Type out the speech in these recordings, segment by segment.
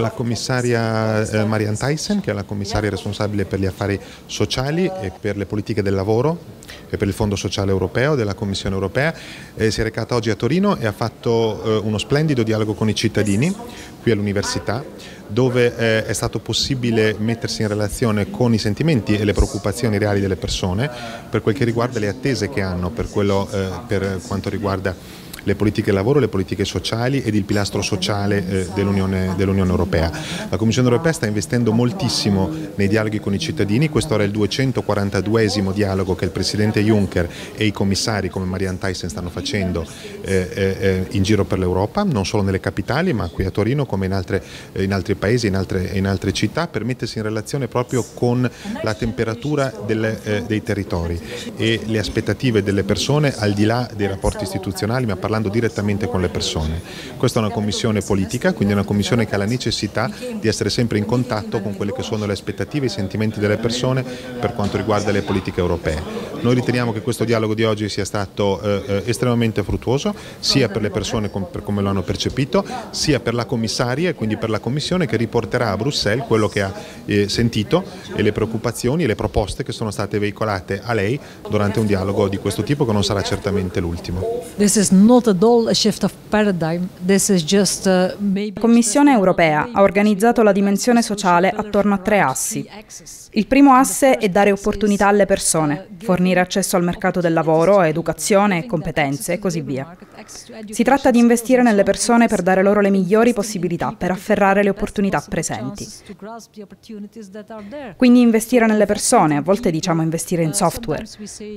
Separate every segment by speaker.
Speaker 1: La commissaria eh, Marianne Tyson, che è la commissaria responsabile per gli affari sociali e per le politiche del lavoro e per il Fondo Sociale Europeo della Commissione Europea, eh, si è recata oggi a Torino e ha fatto eh, uno splendido dialogo con i cittadini qui all'università dove è stato possibile mettersi in relazione con i sentimenti e le preoccupazioni reali delle persone per quel che riguarda le attese che hanno per, quello, per quanto riguarda le politiche del lavoro, le politiche sociali ed il pilastro sociale eh, dell'Unione, dell Europea. La Commissione Europea sta investendo moltissimo nei dialoghi con i cittadini, questo ora è il 242esimo dialogo che il Presidente Juncker e i commissari come Marianne Thyssen stanno facendo eh, eh, eh, in giro per l'Europa, non solo nelle capitali ma qui a Torino come in, altre, eh, in altri paesi, in altre, in altre, città, per mettersi in relazione proprio con la temperatura delle, eh, dei territori e le aspettative delle persone al di là dei rapporti istituzionali ma parlando direttamente con le persone. Questa è una commissione politica, quindi è una commissione che ha la necessità di essere sempre in contatto con quelle che sono le aspettative e i sentimenti delle persone per quanto riguarda le politiche europee. Noi riteniamo che questo dialogo di oggi sia stato eh, eh estremamente fruttuoso, sia per le persone com per come lo hanno percepito, sia per la commissaria e quindi per la Commissione che riporterà a Bruxelles quello che ha eh, sentito e le preoccupazioni e le proposte che sono state veicolate a lei durante un dialogo di questo tipo che non sarà certamente l'ultimo.
Speaker 2: La Commissione europea ha organizzato la dimensione sociale attorno a tre assi. Il primo asse è dare opportunità alle persone, fornire accesso al mercato del lavoro, educazione, competenze e così via. Si tratta di investire nelle persone per dare loro le migliori possibilità, per afferrare le opportunità presenti. Quindi investire nelle persone, a volte diciamo investire in software.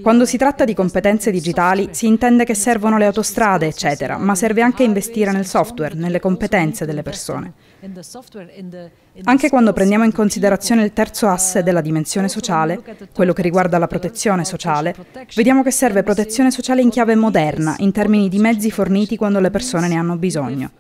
Speaker 2: Quando si tratta di competenze digitali si intende che servono le autostrade, eccetera, ma serve anche investire nel software, nelle competenze delle persone. Anche quando prendiamo in considerazione il terzo asse della dimensione sociale, quello che riguarda la protezione sociale, vediamo che serve protezione sociale in chiave moderna, in termini di mezzi forniti quando le persone ne hanno bisogno.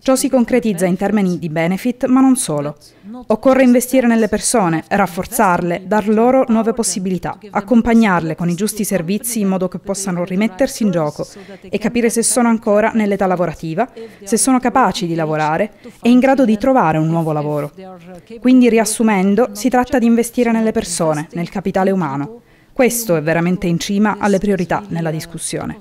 Speaker 2: Ciò si concretizza in termini di benefit, ma non solo. Occorre investire nelle persone, rafforzarle, dar loro nuove possibilità, accompagnarle con i giusti servizi in modo che possano rimettersi in gioco e capire se sono ancora nell'età lavorativa, se sono capaci di lavorare e in grado di trovare un nuovo lavoro. Quindi, riassumendo, si tratta di investire nelle persone, nel capitale umano. Questo è veramente in cima alle priorità nella discussione.